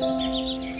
Música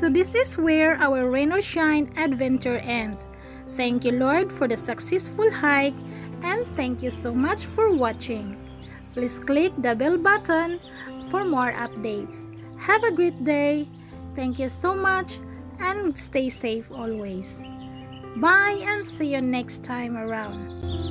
So this is where our rain or shine adventure ends. Thank you Lord for the successful hike and thank you so much for watching. Please click the bell button for more updates. Have a great day. Thank you so much and stay safe always. Bye and see you next time around.